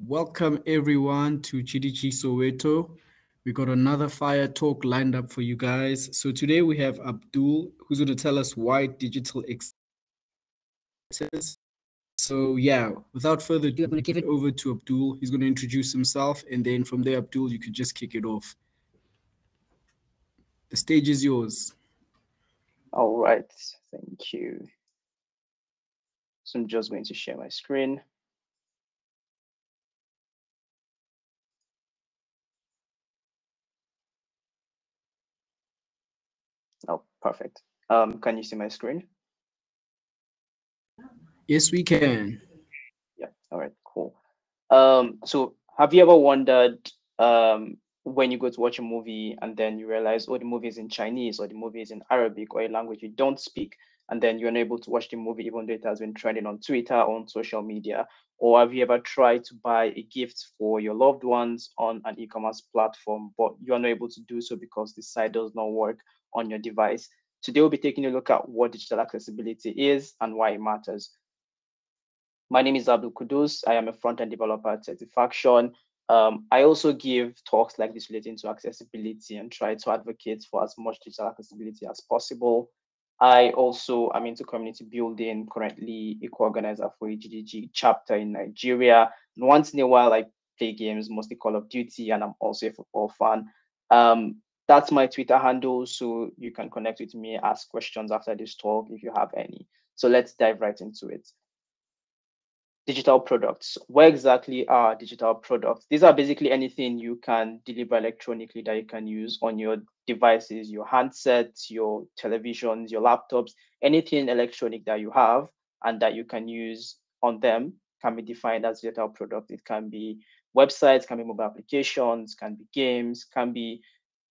Welcome everyone to GDG Soweto. We got another fire talk lined up for you guys. So today we have Abdul who's going to tell us why digital access. So yeah, without further ado, I'm going to give it over to Abdul. He's going to introduce himself and then from there, Abdul, you could just kick it off. The stage is yours. All right, thank you. So I'm just going to share my screen. Oh, perfect. Um, can you see my screen? Yes, we can. Yeah. All right. Cool. Um, so have you ever wondered um, when you go to watch a movie and then you realize, oh, the movie is in Chinese or the movie is in Arabic or a language you don't speak, and then you're unable to watch the movie even though it has been trending on Twitter or on social media? Or have you ever tried to buy a gift for your loved ones on an e-commerce platform, but you're not able to do so because the site does not work on your device? Today we'll be taking a look at what digital accessibility is and why it matters. My name is Abdulqudus. I am a front-end developer at Certifaction. Um, I also give talks like this relating to accessibility and try to advocate for as much digital accessibility as possible. I also am into community building, currently a co-organizer for a GDG chapter in Nigeria. And once in a while, I play games, mostly Call of Duty, and I'm also a football fan. Um, that's my Twitter handle, so you can connect with me, ask questions after this talk if you have any. So let's dive right into it digital products. Where exactly are digital products? These are basically anything you can deliver electronically that you can use on your devices, your handsets, your televisions, your laptops, anything electronic that you have and that you can use on them can be defined as digital product. It can be websites, can be mobile applications, can be games, can be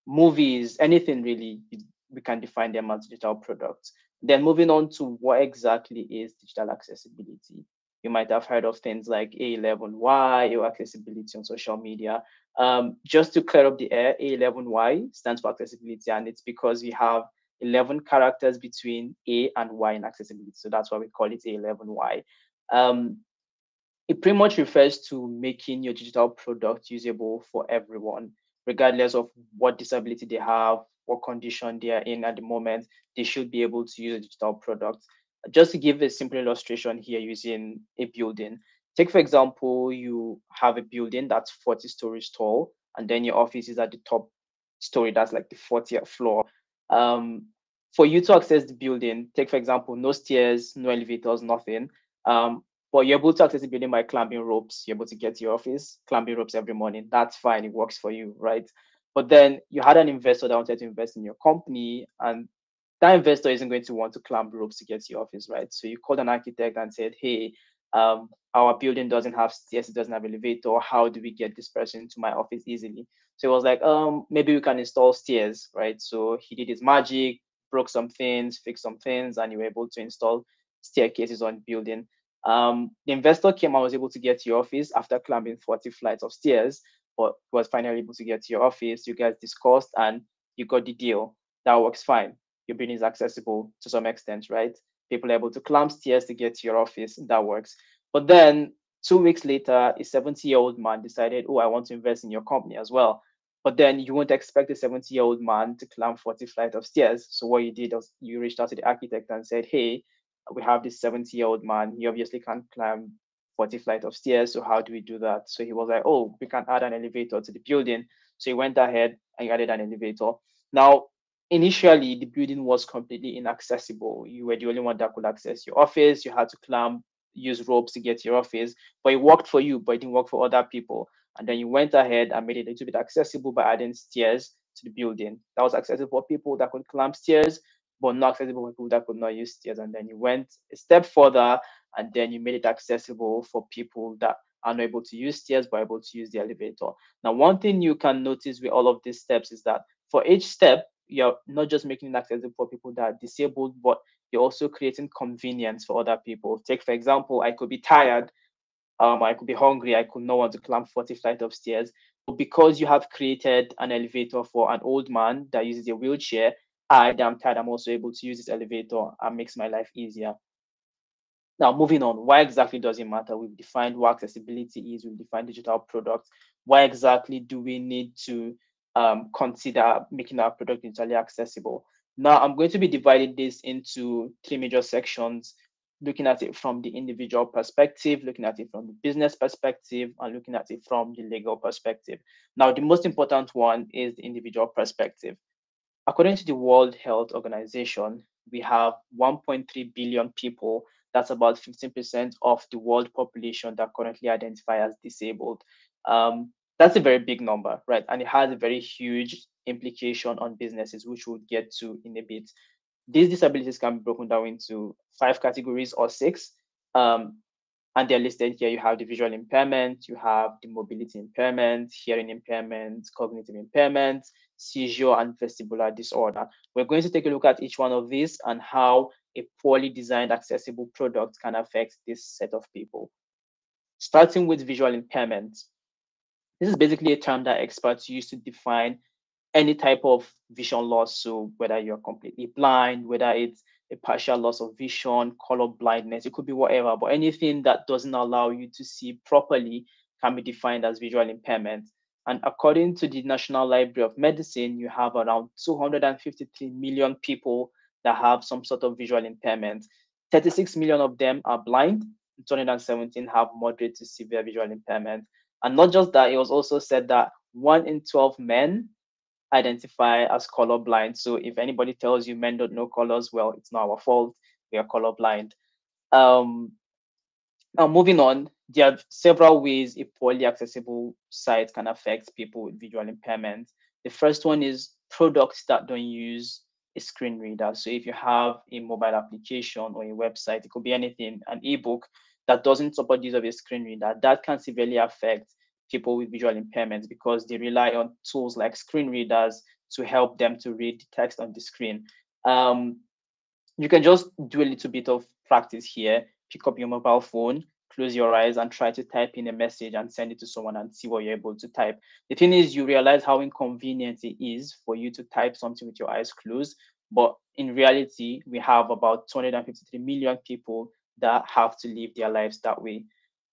movies, anything really, we can define them as digital products. Then moving on to what exactly is digital accessibility you might have heard of things like A11Y or accessibility on social media. Um, just to clear up the air, A11Y stands for accessibility, and it's because we have 11 characters between A and Y in accessibility. So that's why we call it A11Y. Um, it pretty much refers to making your digital product usable for everyone, regardless of what disability they have, what condition they are in at the moment, they should be able to use a digital product just to give a simple illustration here using a building, take for example, you have a building that's 40 stories tall, and then your office is at the top story, that's like the 40th floor. Um, for you to access the building, take for example, no stairs, no elevators, nothing. Um, but you're able to access the building by climbing ropes. You're able to get to your office, climbing ropes every morning. That's fine. It works for you, right? But then you had an investor that wanted to invest in your company, and that investor isn't going to want to climb ropes to get to your office, right? So you called an architect and said, hey, um, our building doesn't have stairs, it doesn't have elevator. How do we get this person to my office easily? So it was like, um, maybe we can install stairs, right? So he did his magic, broke some things, fixed some things, and you were able to install staircases on building. Um, the investor came and was able to get to your office after climbing 40 flights of stairs, but was finally able to get to your office. You guys discussed and you got the deal. That works fine your building is accessible to some extent, right? People are able to climb stairs to get to your office. That works. But then two weeks later, a 70 year old man decided, oh, I want to invest in your company as well. But then you won't expect a 70 year old man to climb 40 flights of stairs. So what you did was you reached out to the architect and said, hey, we have this 70 year old man. He obviously can't climb 40 flights of stairs. So how do we do that? So he was like, oh, we can add an elevator to the building. So he went ahead and added an elevator. Now, initially the building was completely inaccessible. You were the only one that could access your office. You had to climb, use ropes to get to your office, but it worked for you, but it didn't work for other people. And then you went ahead and made it a little bit accessible by adding stairs to the building. That was accessible for people that could climb stairs, but not accessible for people that could not use stairs. And then you went a step further, and then you made it accessible for people that are not able to use stairs but able to use the elevator. Now, one thing you can notice with all of these steps is that for each step, you're not just making it accessible for people that are disabled, but you're also creating convenience for other people. Take, for example, I could be tired, um, I could be hungry, I could not want to climb 40 flights of stairs. But because you have created an elevator for an old man that uses a wheelchair, I am tired, I'm also able to use this elevator and makes my life easier. Now, moving on, why exactly does it matter? We've defined what accessibility is, we've defined digital products. Why exactly do we need to um, consider making our product digitally accessible? Now, I'm going to be dividing this into three major sections, looking at it from the individual perspective, looking at it from the business perspective, and looking at it from the legal perspective. Now, the most important one is the individual perspective. According to the World Health Organization, we have 1.3 billion people that's about 15% of the world population that currently identify as disabled. Um, that's a very big number, right? And it has a very huge implication on businesses, which we'll get to in a bit. These disabilities can be broken down into five categories or six. Um, and they're listed here. You have the visual impairment, you have the mobility impairment, hearing impairment, cognitive impairment, seizure, and vestibular disorder. We're going to take a look at each one of these and how a poorly designed accessible product can affect this set of people. Starting with visual impairment. This is basically a term that experts use to define any type of vision loss. So whether you're completely blind, whether it's a partial loss of vision, color blindness, it could be whatever, but anything that doesn't allow you to see properly can be defined as visual impairment. And according to the National Library of Medicine, you have around 253 million people that have some sort of visual impairment. 36 million of them are blind, 217 have moderate to severe visual impairment. And not just that, it was also said that one in 12 men identify as colorblind. So if anybody tells you men don't know colors, well, it's not our fault. We are colorblind. Um, now, moving on, there are several ways a poorly accessible site can affect people with visual impairment. The first one is products that don't use a screen reader. So if you have a mobile application or a website, it could be anything, an ebook that doesn't support use of a screen reader, that can severely affect people with visual impairments because they rely on tools like screen readers to help them to read the text on the screen. Um, you can just do a little bit of practice here. Pick up your mobile phone, close your eyes, and try to type in a message and send it to someone and see what you're able to type. The thing is, you realize how inconvenient it is for you to type something with your eyes closed. But in reality, we have about 253 million people that have to live their lives that way.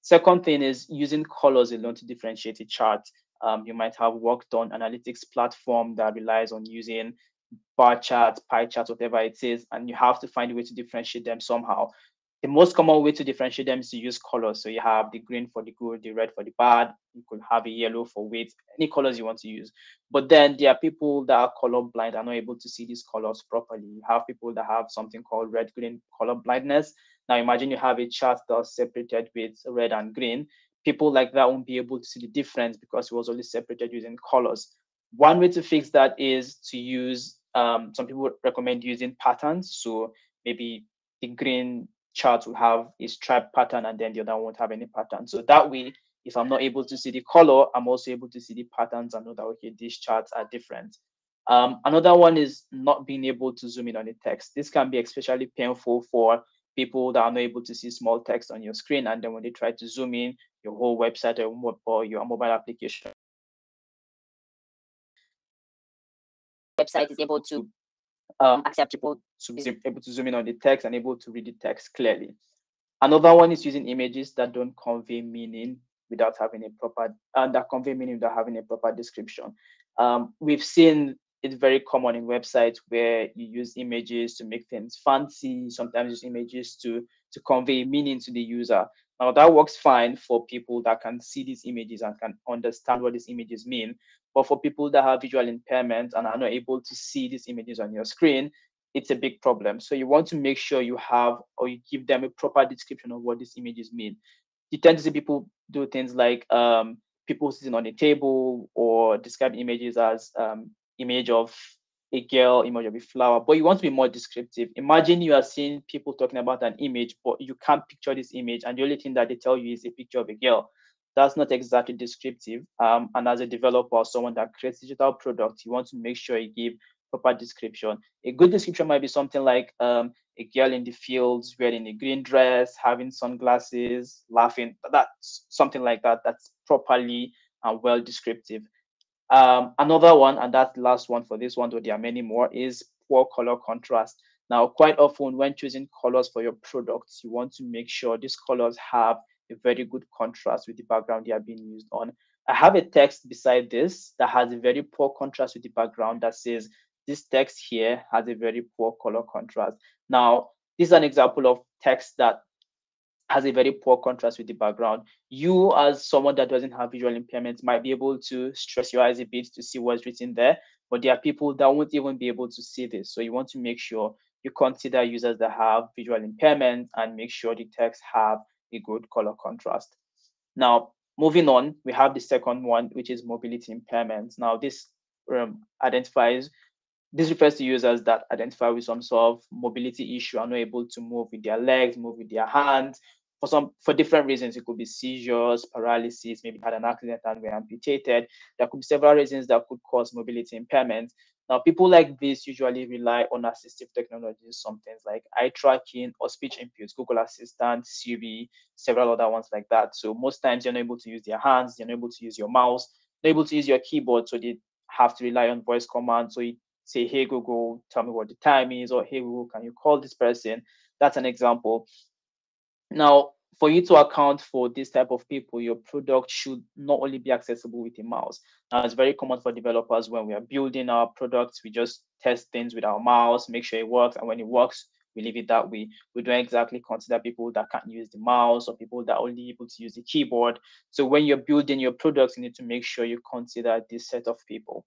Second thing is using colors alone to differentiate a chart. Um, you might have worked on analytics platform that relies on using bar charts, pie charts, whatever it is, and you have to find a way to differentiate them somehow. The most common way to differentiate them is to use colors. So you have the green for the good, the red for the bad. You could have a yellow for wait, any colors you want to use. But then there are people that are color blind, are not able to see these colors properly. You have people that have something called red green color blindness. Now imagine you have a chart that's separated with red and green. People like that won't be able to see the difference because it was only separated using colors. One way to fix that is to use, um, some people recommend using patterns. So maybe the green chart will have a stripe pattern and then the other one won't have any pattern. So that way, if I'm not able to see the color, I'm also able to see the patterns and know that, okay, these charts are different. Um, another one is not being able to zoom in on the text. This can be especially painful for people that are not able to see small text on your screen. And then when they try to zoom in your whole website or, or your mobile application, website is able to um, accept people to be able to zoom in on the text and able to read the text clearly. Another one is using images that don't convey meaning without having a proper, and that convey meaning without having a proper description. Um, we've seen it's very common in websites where you use images to make things fancy, sometimes use images to, to convey meaning to the user. Now that works fine for people that can see these images and can understand what these images mean. But for people that have visual impairment and are not able to see these images on your screen, it's a big problem. So you want to make sure you have or you give them a proper description of what these images mean. You tend to see people do things like um, people sitting on a table or describe images as um, image of a girl, image of a flower, but you want to be more descriptive. Imagine you are seeing people talking about an image, but you can't picture this image, and the only thing that they tell you is a picture of a girl. That's not exactly descriptive. Um, and as a developer or someone that creates digital products, you want to make sure you give proper description. A good description might be something like um, a girl in the fields wearing a green dress, having sunglasses, laughing. That's something like that. That's properly and well descriptive. Um, another one, and that's the last one for this one, though there are many more, is poor color contrast. Now, quite often when choosing colors for your products, you want to make sure these colors have a very good contrast with the background they are being used on. I have a text beside this that has a very poor contrast with the background that says this text here has a very poor color contrast. Now, this is an example of text that has a very poor contrast with the background. You, as someone that doesn't have visual impairments, might be able to stress your eyes a bit to see what's written there, but there are people that won't even be able to see this. So you want to make sure you consider users that have visual impairment and make sure the text have a good color contrast. Now, moving on, we have the second one, which is mobility impairments. Now, this um, identifies this refers to users that identify with some sort of mobility issue, are not able to move with their legs, move with their hands, for some for different reasons. It could be seizures, paralysis, maybe had an accident and were amputated. There could be several reasons that could cause mobility impairment. Now, people like this usually rely on assistive technologies, some things like eye tracking or speech inputs, Google Assistant, Siri, several other ones like that. So most times you're not able to use their hands, you're not able to use your mouse, not able to use your keyboard, so they have to rely on voice commands. So you say, hey Google, tell me what the time is, or hey Google, can you call this person? That's an example. Now, for you to account for this type of people, your product should not only be accessible with a mouse. Now, it's very common for developers when we are building our products, we just test things with our mouse, make sure it works. And when it works, we leave it that way. We don't exactly consider people that can't use the mouse or people that are only able to use the keyboard. So when you're building your products, you need to make sure you consider this set of people.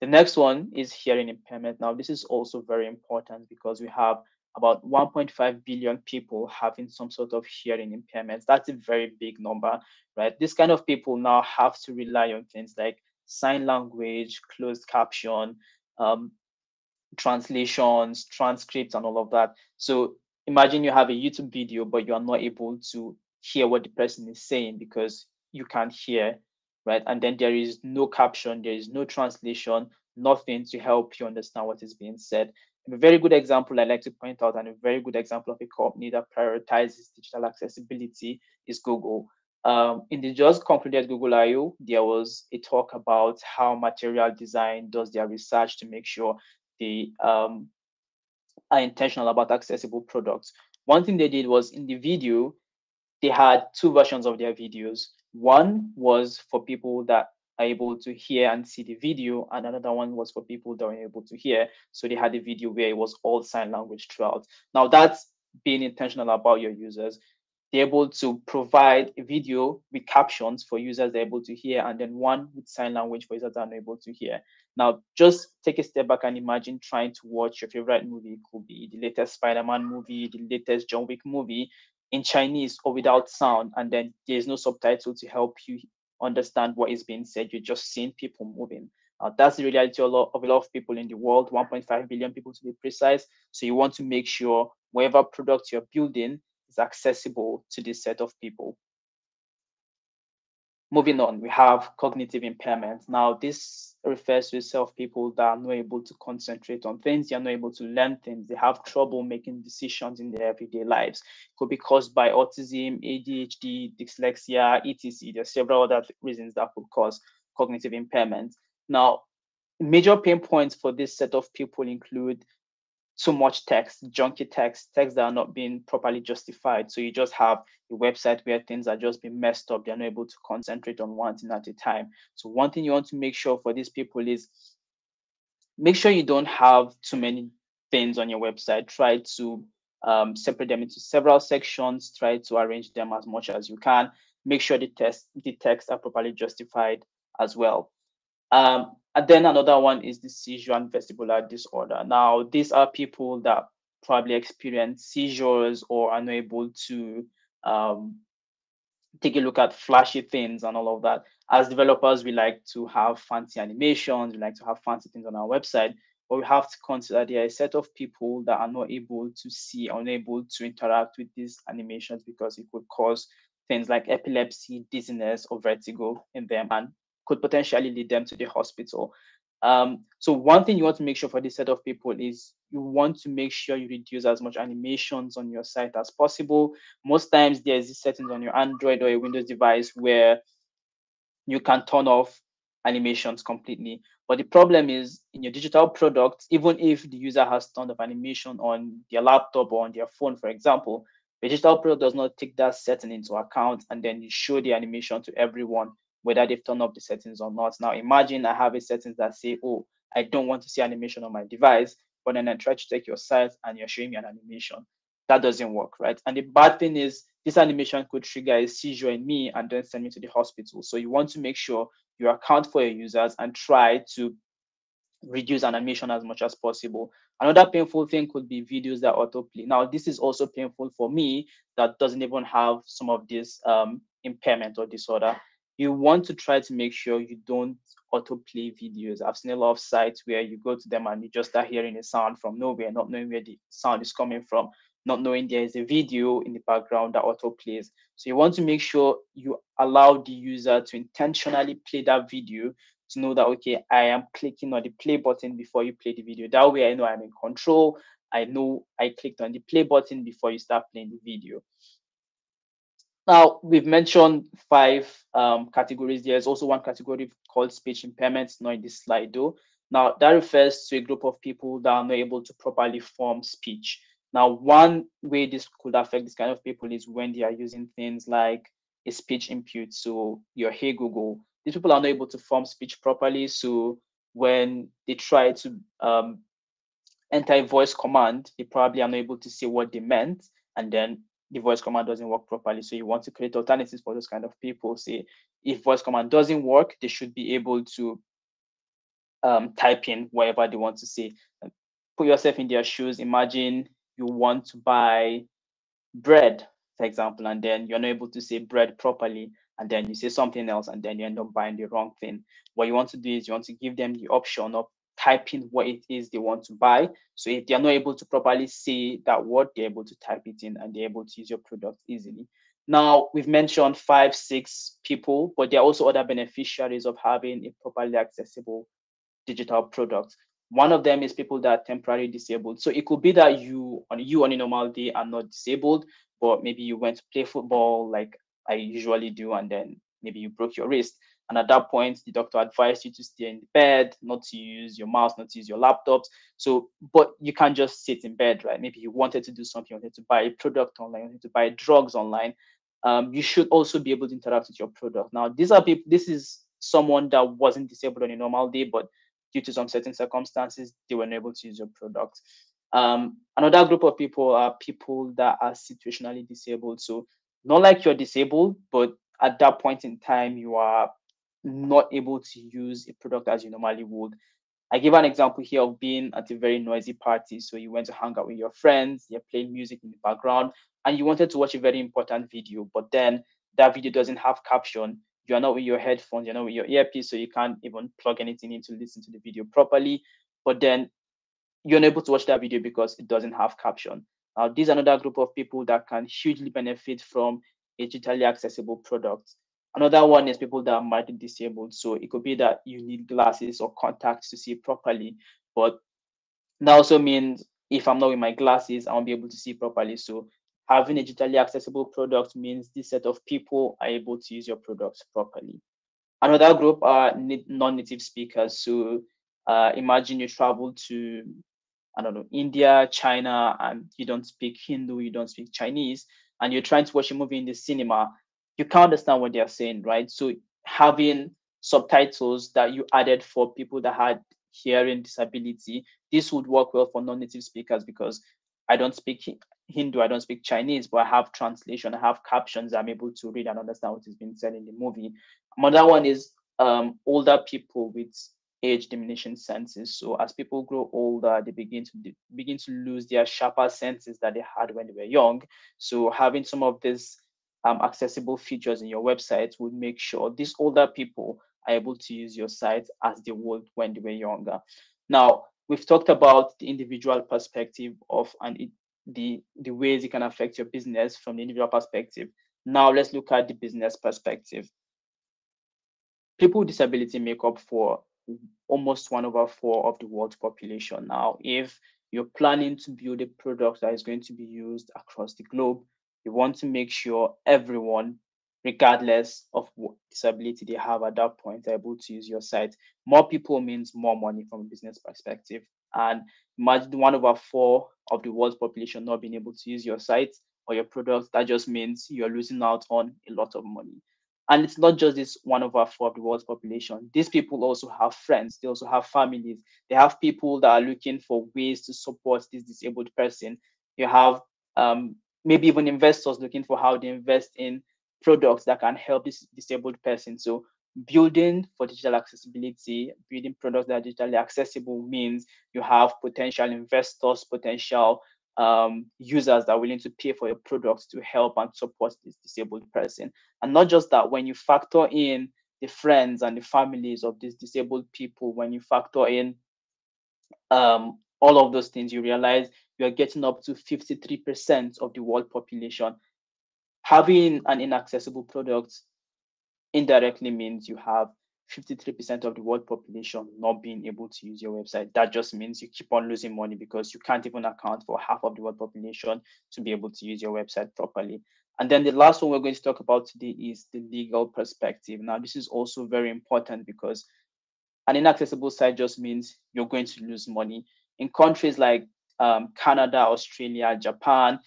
The next one is hearing impairment. Now, this is also very important because we have about 1.5 billion people having some sort of hearing impairments. That's a very big number, right? This kind of people now have to rely on things like sign language, closed caption, um, translations, transcripts, and all of that. So imagine you have a YouTube video, but you are not able to hear what the person is saying because you can't hear, right? And then there is no caption, there is no translation, nothing to help you understand what is being said. A very good example I like to point out, and a very good example of a company that prioritizes digital accessibility is Google. Um, in the just concluded Google I/O, there was a talk about how material design does their research to make sure they um, are intentional about accessible products. One thing they did was in the video, they had two versions of their videos. One was for people that able to hear and see the video, and another one was for people that were able to hear. So they had a video where it was all sign language throughout. Now that's being intentional about your users. They're able to provide a video with captions for users they're able to hear, and then one with sign language for users that are able to hear. Now, just take a step back and imagine trying to watch your favorite movie. It could be the latest Spider-Man movie, the latest John Wick movie in Chinese or without sound, and then there's no subtitle to help you understand what is being said. You're just seeing people moving. Uh, that's the reality of a, lot, of a lot of people in the world, 1.5 billion people to be precise. So you want to make sure whatever product you're building is accessible to this set of people. Moving on, we have cognitive impairment. Now, this refers to of people that are not able to concentrate on things, they are not able to learn things, they have trouble making decisions in their everyday lives. It could be caused by autism, ADHD, dyslexia, etc. There are several other reasons that could cause cognitive impairment. Now, major pain points for this set of people include too much text, junky text, text that are not being properly justified. So you just have a website where things are just being messed up. They're not able to concentrate on one thing at a time. So one thing you want to make sure for these people is make sure you don't have too many things on your website. Try to um, separate them into several sections. Try to arrange them as much as you can. Make sure the text the text are properly justified as well. Um, and then another one is the seizure and vestibular disorder. Now, these are people that probably experience seizures or are unable to um, take a look at flashy things and all of that. As developers, we like to have fancy animations, we like to have fancy things on our website, but we have to consider there are a set of people that are not able to see, unable to interact with these animations because it could cause things like epilepsy, dizziness, or vertigo in them. And could potentially lead them to the hospital. Um, so one thing you want to make sure for this set of people is you want to make sure you reduce as much animations on your site as possible. Most times there's this settings on your Android or a Windows device where you can turn off animations completely. But the problem is in your digital product, even if the user has turned off animation on their laptop or on their phone, for example, the digital product does not take that setting into account and then you show the animation to everyone, whether they've turned off the settings or not. Now imagine I have a settings that say, oh, I don't want to see animation on my device, but then I try to take your site and you're showing me an animation. That doesn't work, right? And the bad thing is this animation could trigger a seizure in me and then send me to the hospital. So you want to make sure you account for your users and try to reduce animation as much as possible. Another painful thing could be videos that autoplay. Now, this is also painful for me that doesn't even have some of this um, impairment or disorder. You want to try to make sure you don't autoplay videos. I've seen a lot of sites where you go to them and you just start hearing a sound from nowhere, not knowing where the sound is coming from not knowing there is a video in the background that auto plays. So you want to make sure you allow the user to intentionally play that video to know that, okay, I am clicking on the play button before you play the video. That way I know I'm in control. I know I clicked on the play button before you start playing the video. Now, we've mentioned five um, categories. There's also one category called speech impairments, not in this slide though. Now, that refers to a group of people that are not able to properly form speech. Now, one way this could affect this kind of people is when they are using things like a speech input. So your Hey Google, these people are not able to form speech properly. So when they try to um, enter a voice command, they probably are not able to see what they meant. And then the voice command doesn't work properly. So you want to create alternatives for those kind of people. Say if voice command doesn't work, they should be able to um, type in whatever they want to say. Put yourself in their shoes. Imagine you want to buy bread, for example, and then you're not able to say bread properly, and then you say something else, and then you end up buying the wrong thing. What you want to do is you want to give them the option of typing what it is they want to buy. So if they're not able to properly say that word, they're able to type it in and they're able to use your product easily. Now, we've mentioned five, six people, but there are also other beneficiaries of having a properly accessible digital product. One of them is people that are temporarily disabled. So it could be that you on you on a normal day are not disabled, but maybe you went to play football like I usually do, and then maybe you broke your wrist. And at that point, the doctor advised you to stay in bed, not to use your mouse, not to use your laptops. So, but you can't just sit in bed, right? Maybe you wanted to do something, you wanted to buy a product online, you wanted to buy drugs online. Um, you should also be able to interact with your product. Now, these are people, this is someone that wasn't disabled on a normal day, but due to some certain circumstances, they were unable to use your product. Um, another group of people are people that are situationally disabled. So not like you're disabled, but at that point in time, you are not able to use a product as you normally would. I give an example here of being at a very noisy party. So you went to hang out with your friends, you're playing music in the background, and you wanted to watch a very important video, but then that video doesn't have caption you are not with your headphones, you're not with your earpiece, so you can't even plug anything in to listen to the video properly. But then you're unable to watch that video because it doesn't have caption. Now, this is another group of people that can hugely benefit from a digitally accessible product. Another one is people that are mildly disabled. So it could be that you need glasses or contacts to see properly. But that also means if I'm not with my glasses, I won't be able to see properly. So having a digitally accessible product means this set of people are able to use your products properly. Another group are non-native speakers. So uh, imagine you travel to, I don't know, India, China, and you don't speak Hindu, you don't speak Chinese, and you're trying to watch a movie in the cinema, you can't understand what they're saying, right? So having subtitles that you added for people that had hearing disability, this would work well for non-native speakers because I don't speak Hindu, I don't speak Chinese, but I have translation, I have captions, I'm able to read and understand what is being said in the movie. Another one is um, older people with age diminishing senses. So as people grow older, they begin to begin to lose their sharper senses that they had when they were young. So having some of these um, accessible features in your website would make sure these older people are able to use your site as they would when they were younger. Now, we've talked about the individual perspective of an the the ways it can affect your business from the individual perspective. Now let's look at the business perspective. People with disability make up for almost one over four of the world's population. Now, if you're planning to build a product that is going to be used across the globe, you want to make sure everyone regardless of what disability they have at that point, are able to use your site. More people means more money from a business perspective. And imagine one over four of the world's population not being able to use your site or your product. That just means you're losing out on a lot of money. And it's not just this one over four of the world's population. These people also have friends, they also have families, they have people that are looking for ways to support this disabled person. You have um, maybe even investors looking for how they invest in products that can help this disabled person. So building for digital accessibility, building products that are digitally accessible means you have potential investors, potential um, users that are willing to pay for your products to help and support this disabled person. And not just that, when you factor in the friends and the families of these disabled people, when you factor in um, all of those things, you realize you're getting up to 53% of the world population. Having an inaccessible product indirectly means you have 53% of the world population not being able to use your website. That just means you keep on losing money because you can't even account for half of the world population to be able to use your website properly. And then the last one we're going to talk about today is the legal perspective. Now, this is also very important because an inaccessible site just means you're going to lose money. In countries like um, Canada, Australia, Japan,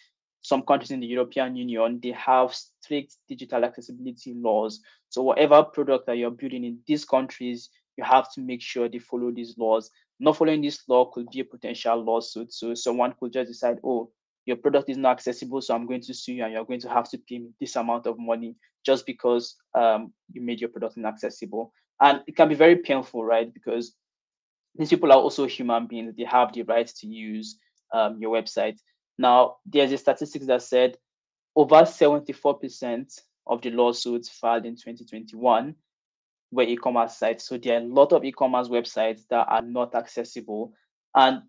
some countries in the European Union, they have strict digital accessibility laws. So whatever product that you're building in these countries, you have to make sure they follow these laws. Not following this law could be a potential lawsuit. So someone could just decide, oh, your product is not accessible, so I'm going to sue you and you're going to have to pay me this amount of money just because um, you made your product inaccessible. And it can be very painful, right? Because these people are also human beings. They have the right to use um, your website. Now, there's a statistics that said over 74% of the lawsuits filed in 2021 were e-commerce sites. So there are a lot of e-commerce websites that are not accessible. And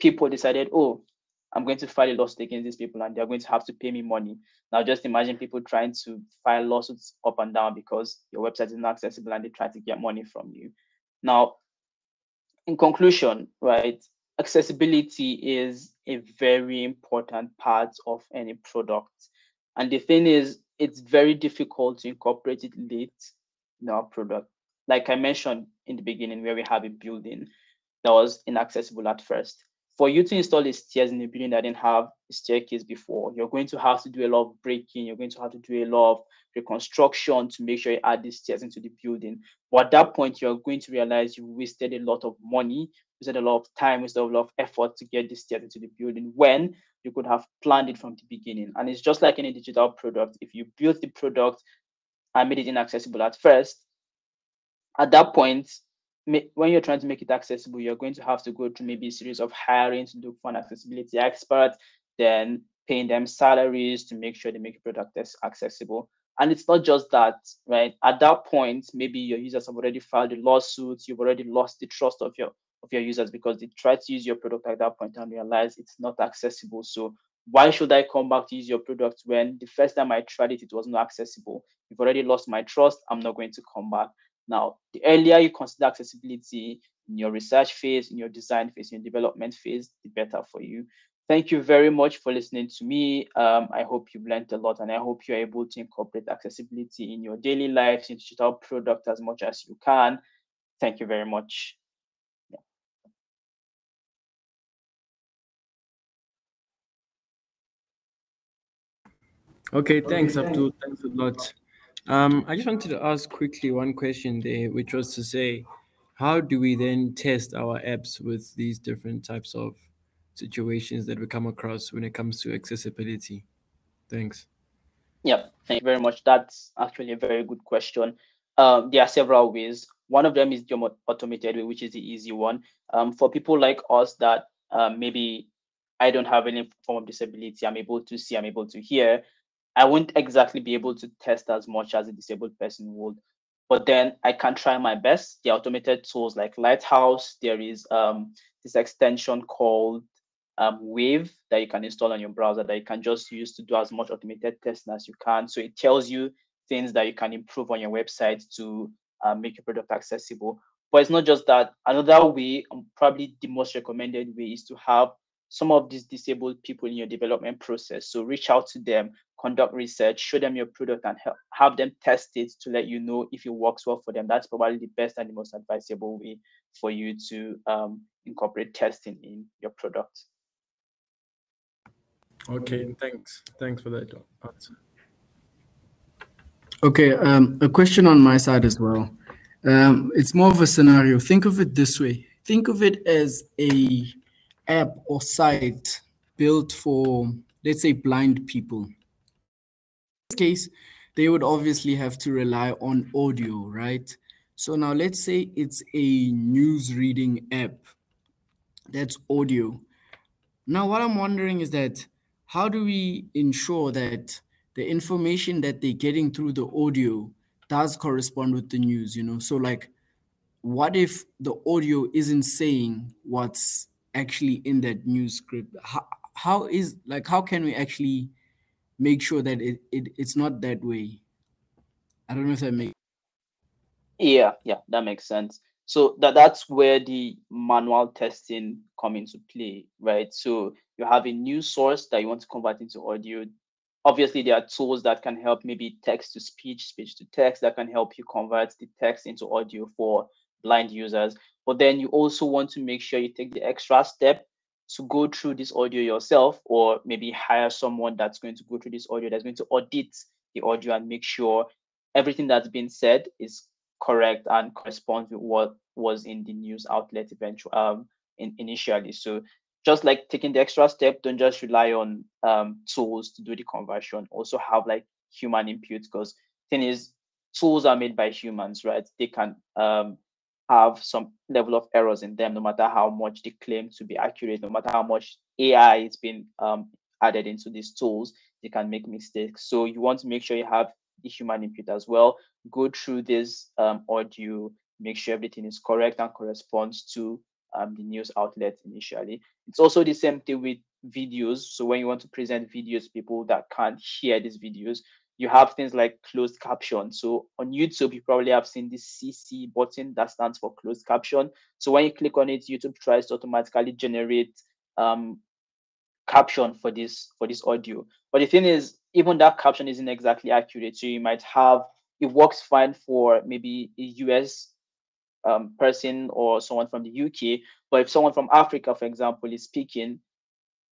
people decided, oh, I'm going to file a lawsuit against these people and they're going to have to pay me money. Now just imagine people trying to file lawsuits up and down because your website is not accessible and they try to get money from you. Now, in conclusion, right, accessibility is a very important part of any product. And the thing is, it's very difficult to incorporate it late in our product. Like I mentioned in the beginning, where we have a building that was inaccessible at first. For you to install the stairs in a building that didn't have a staircase before, you're going to have to do a lot of breaking, you're going to have to do a lot of reconstruction to make sure you add these stairs into the building. But at that point, you're going to realize you wasted a lot of money wasted a lot of time, wasted a lot of effort to get this stairs into the building when you could have planned it from the beginning. And it's just like any digital product. If you build the product and made it inaccessible at first, at that point, when you're trying to make it accessible, you're going to have to go through maybe a series of hiring to look for an accessibility expert, then paying them salaries to make sure they make your product as accessible. And it's not just that, right? At that point, maybe your users have already filed a lawsuit, you've already lost the trust of your of your users because they tried to use your product at that point and realize it's not accessible. So why should I come back to use your product when the first time I tried it, it was not accessible? You've already lost my trust. I'm not going to come back. Now, the earlier you consider accessibility in your research phase, in your design phase, in your development phase, the better for you. Thank you very much for listening to me. Um, I hope you've learned a lot and I hope you're able to incorporate accessibility in your daily life, in digital product as much as you can. Thank you very much. Okay, thanks, Abdul. Thanks a lot. Um, I just wanted to ask quickly one question there, which was to say, how do we then test our apps with these different types of situations that we come across when it comes to accessibility? Thanks. Yeah, thank you very much. That's actually a very good question. Um, there are several ways. One of them is the automated way, which is the easy one. Um, for people like us that um, maybe I don't have any form of disability, I'm able to see, I'm able to hear. I won't exactly be able to test as much as a disabled person would, but then I can try my best. The automated tools like Lighthouse, there is um, this extension called um, Wave that you can install on your browser that you can just use to do as much automated testing as you can. So it tells you things that you can improve on your website to uh, make your product accessible. But it's not just that. Another way, um, probably the most recommended way, is to have some of these disabled people in your development process. So reach out to them, conduct research, show them your product, and help, have them test it to let you know if it works well for them. That's probably the best and the most advisable way for you to um, incorporate testing in your product. Okay, thanks. Thanks for that answer. Okay, um, a question on my side as well. Um, it's more of a scenario. Think of it this way. Think of it as a app or site built for, let's say, blind people. In this case, they would obviously have to rely on audio, right? So now let's say it's a news reading app that's audio. Now, what I'm wondering is that how do we ensure that the information that they're getting through the audio does correspond with the news, you know? So like what if the audio isn't saying what's actually in that new script? How, how is like how can we actually make sure that it, it it's not that way? I don't know if that makes yeah, yeah, that makes sense. So that that's where the manual testing come into play, right? So you have a new source that you want to convert into audio obviously there are tools that can help maybe text to speech speech to text that can help you convert the text into audio for blind users but then you also want to make sure you take the extra step to go through this audio yourself or maybe hire someone that's going to go through this audio that's going to audit the audio and make sure everything that's been said is correct and corresponds with what was in the news outlet eventually um in, initially so just like taking the extra step, don't just rely on um, tools to do the conversion. Also have like human input because thing is tools are made by humans, right? They can um, have some level of errors in them, no matter how much they claim to be accurate, no matter how much AI is being um, added into these tools, they can make mistakes. So you want to make sure you have the human input as well. Go through this um, audio, make sure everything is correct and corresponds to um, the news outlet initially. It's also the same thing with videos. So when you want to present videos, people that can't hear these videos, you have things like closed caption. So on YouTube, you probably have seen this CC button that stands for closed caption. So when you click on it, YouTube tries to automatically generate um, caption for this for this audio. But the thing is, even that caption isn't exactly accurate. So you might have it works fine for maybe a US um, person or someone from the UK. But if someone from Africa, for example, is speaking,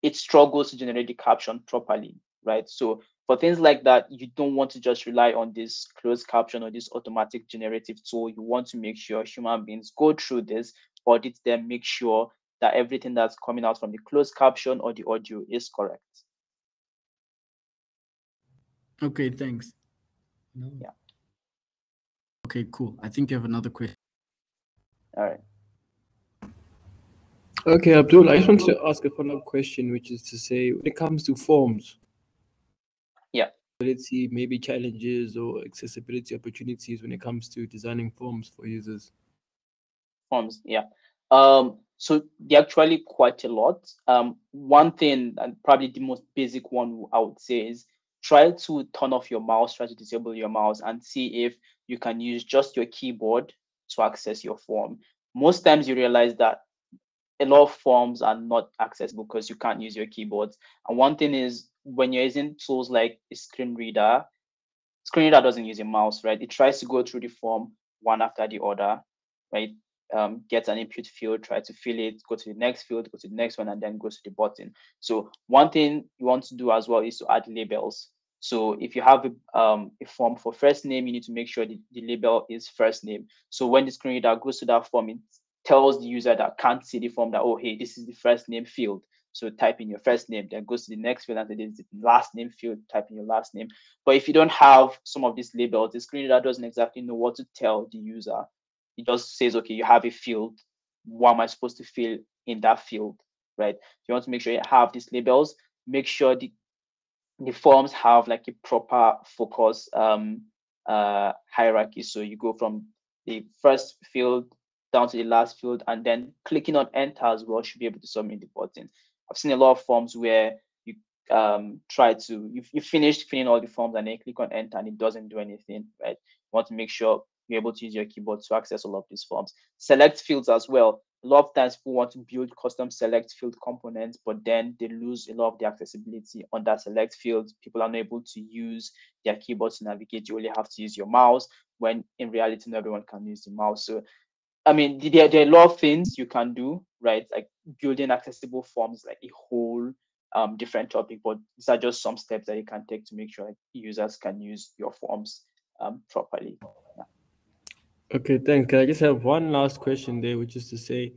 it struggles to generate the caption properly, right? So for things like that, you don't want to just rely on this closed caption or this automatic generative tool. You want to make sure human beings go through this, audit them, make sure that everything that's coming out from the closed caption or the audio is correct. Okay, thanks. No. Yeah. Okay, cool. I think you have another question. All right. Okay, Abdul, I just want to ask a follow-up question, which is to say, when it comes to forms, yeah, let's see maybe challenges or accessibility opportunities when it comes to designing forms for users. Forms, yeah. Um, so they're actually quite a lot. Um, one thing, and probably the most basic one I would say is try to turn off your mouse, try to disable your mouse, and see if you can use just your keyboard to access your form. Most times you realize that a lot of forms are not accessible because you can't use your keyboards. And one thing is when you're using tools like a screen reader, screen reader doesn't use a mouse, right? It tries to go through the form one after the other, right? Um, gets an input field, try to fill it, go to the next field, go to the next one, and then goes to the button. So one thing you want to do as well is to add labels. So if you have a, um, a form for first name, you need to make sure the, the label is first name. So when the screen reader goes to that form, it tells the user that can't see the form that, oh, hey, this is the first name field. So type in your first name, then goes to the next field and is the last name field, type in your last name. But if you don't have some of these labels, the screen reader doesn't exactly know what to tell the user. It just says, okay, you have a field. What am I supposed to fill in that field? Right. You want to make sure you have these labels. Make sure the the forms have like a proper focus um, uh, hierarchy. So you go from the first field down to the last field, and then clicking on enter as well should be able to submit the button. I've seen a lot of forms where you um, try to you you finished filling all the forms and then click on enter and it doesn't do anything. Right? You want to make sure you're able to use your keyboard to access all of these forms. Select fields as well. a lot of times people want to build custom select field components, but then they lose a lot of the accessibility on that select field. People are not able to use their keyboard to navigate. You only have to use your mouse when in reality, not everyone can use the mouse. So, I mean, there, there are a lot of things you can do, right? Like building accessible forms, like a whole um, different topic, but these are just some steps that you can take to make sure users can use your forms um, properly. Yeah. Okay, thanks. I just have one last question there, which is to say,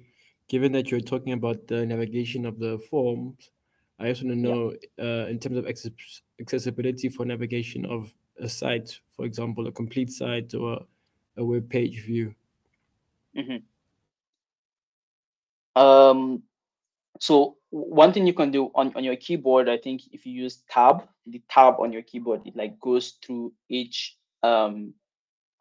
given that you're talking about the navigation of the forms, I just want to know, yeah. uh, in terms of access- accessibility for navigation of a site, for example, a complete site or a web page view. Mm-hmm. Um, so one thing you can do on, on your keyboard, I think if you use tab, the tab on your keyboard, it like goes through each um,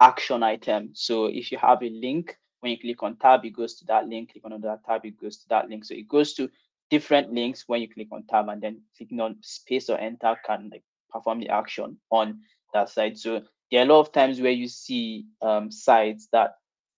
action item. So if you have a link, when you click on tab, it goes to that link. Click on another tab, it goes to that link. So it goes to different links when you click on tab, and then clicking on space or enter can like perform the action on that site. So there are a lot of times where you see um, sites that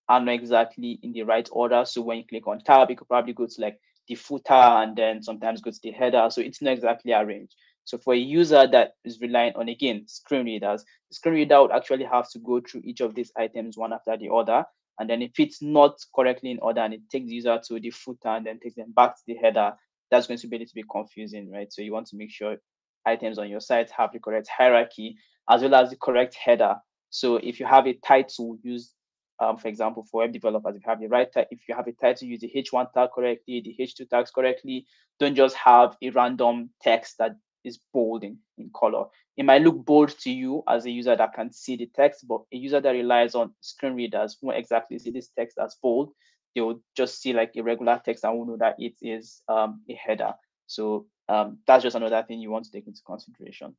are not exactly in the right order. So when you click on tab, it could probably go to like the footer and then sometimes go to the header. So it's not exactly arranged. So for a user that is relying on, again, screen readers, the screen reader would actually have to go through each of these items one after the other. And then if it's not correctly in order and it takes the user to the footer and then takes them back to the header, that's going to be a little bit confusing, right? So you want to make sure items on your site have the correct hierarchy as well as the correct header. So if you have a title, use, um, for example, for web developers, if you have the right, if you have a title, use the H1 tag correctly, the H2 tags correctly. Don't just have a random text that is bold in, in color. It might look bold to you as a user that can see the text, but a user that relies on screen readers won't exactly see this text as bold. They will just see like a regular text and will know that it is um, a header. So um, that's just another thing you want to take into consideration.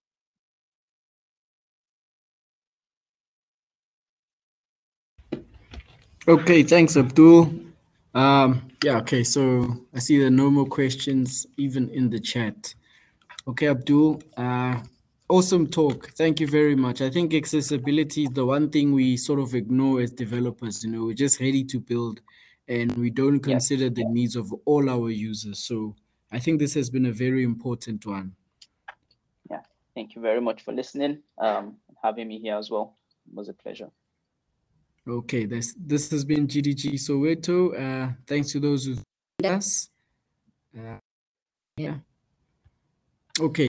Okay, thanks, Abdul. Um, yeah, okay, so I see there are no more questions even in the chat. Okay, Abdul, uh, awesome talk. Thank you very much. I think accessibility is the one thing we sort of ignore as developers. You know, we're just ready to build and we don't consider the needs of all our users. So I think this has been a very important one. Yeah, thank you very much for listening, um, having me here as well. It was a pleasure. Okay, this this has been GDG Soweto. Uh, thanks to those who us. Uh, yeah. Okay.